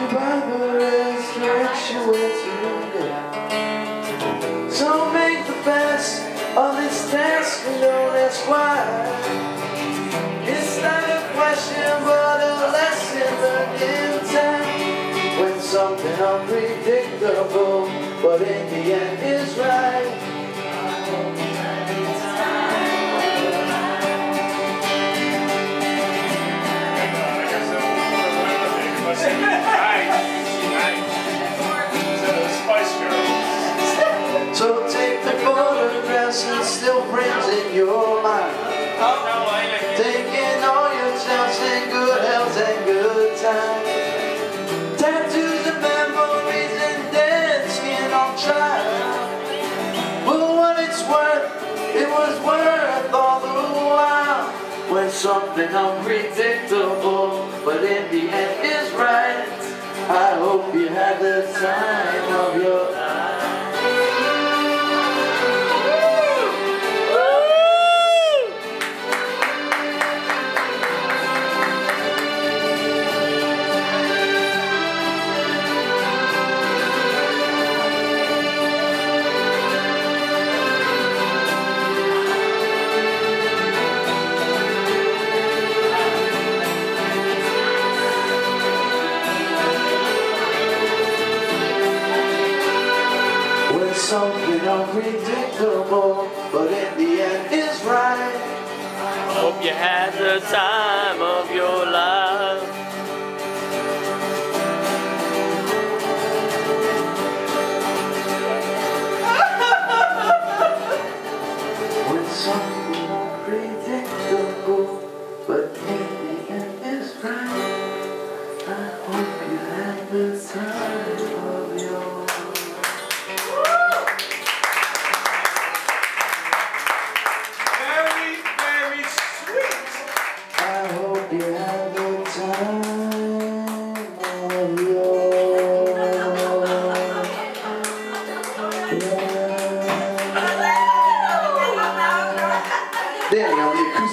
you by the resurrection today. So make the best of this task and don't ask why. It's not a question but a lesson learned in time. When something unpredictable but in the end is right. Worth, it was worth all the while. When something unpredictable, but in the end is right. I hope you had the time of your life. When something unpredictable, but in the end is right. Hope you had the time of your life. Regardez, regardez,